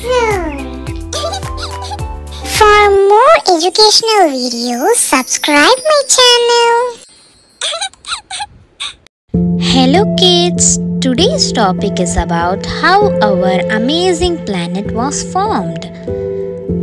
For more educational videos, subscribe my channel. Hello kids, today's topic is about how our amazing planet was formed.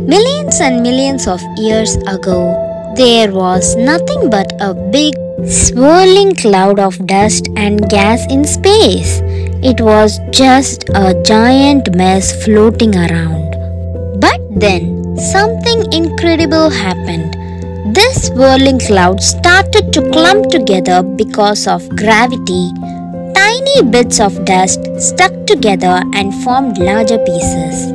Millions and millions of years ago, there was nothing but a big swirling cloud of dust and gas in space. It was just a giant mess floating around. But then something incredible happened. This whirling cloud started to clump together because of gravity. Tiny bits of dust stuck together and formed larger pieces.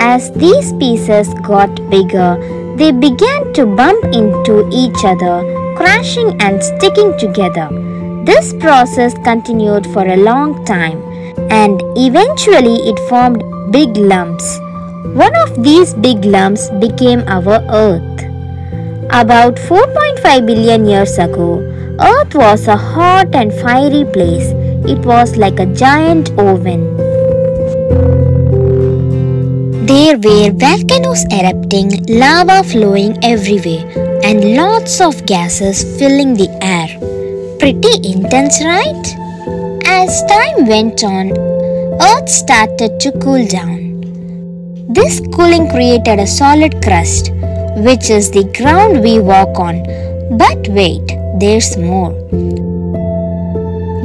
As these pieces got bigger, they began to bump into each other, crashing and sticking together. This process continued for a long time and eventually it formed big lumps. One of these big lumps became our Earth. About 4.5 billion years ago, Earth was a hot and fiery place. It was like a giant oven. There were volcanoes erupting, lava flowing everywhere, and lots of gases filling the air. Pretty intense, right? As time went on, Earth started to cool down. This cooling created a solid crust, which is the ground we walk on. But wait, there's more.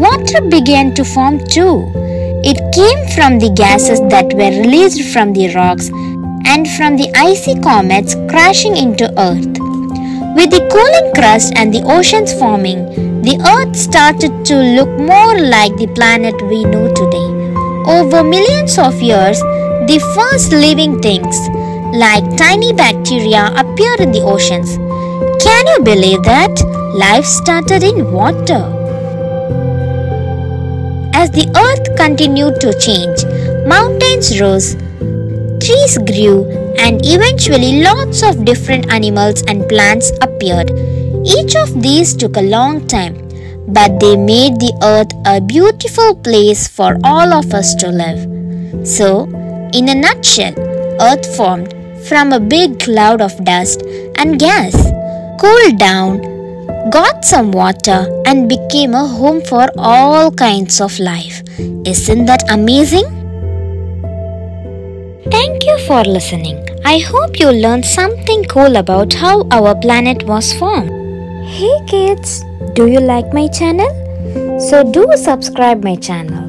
Water began to form too. It came from the gases that were released from the rocks and from the icy comets crashing into Earth. With the cooling crust and the oceans forming, the Earth started to look more like the planet we know today. Over millions of years, the first living things, like tiny bacteria, appeared in the oceans. Can you believe that? Life started in water. As the earth continued to change, mountains rose, trees grew, and eventually lots of different animals and plants appeared. Each of these took a long time, but they made the earth a beautiful place for all of us to live. So, in a nutshell, earth formed from a big cloud of dust and gas, cooled down, got some water, and became a home for all kinds of life. Isn't that amazing? Thank you for listening. I hope you learned something cool about how our planet was formed. Hey kids, do you like my channel? So do subscribe my channel.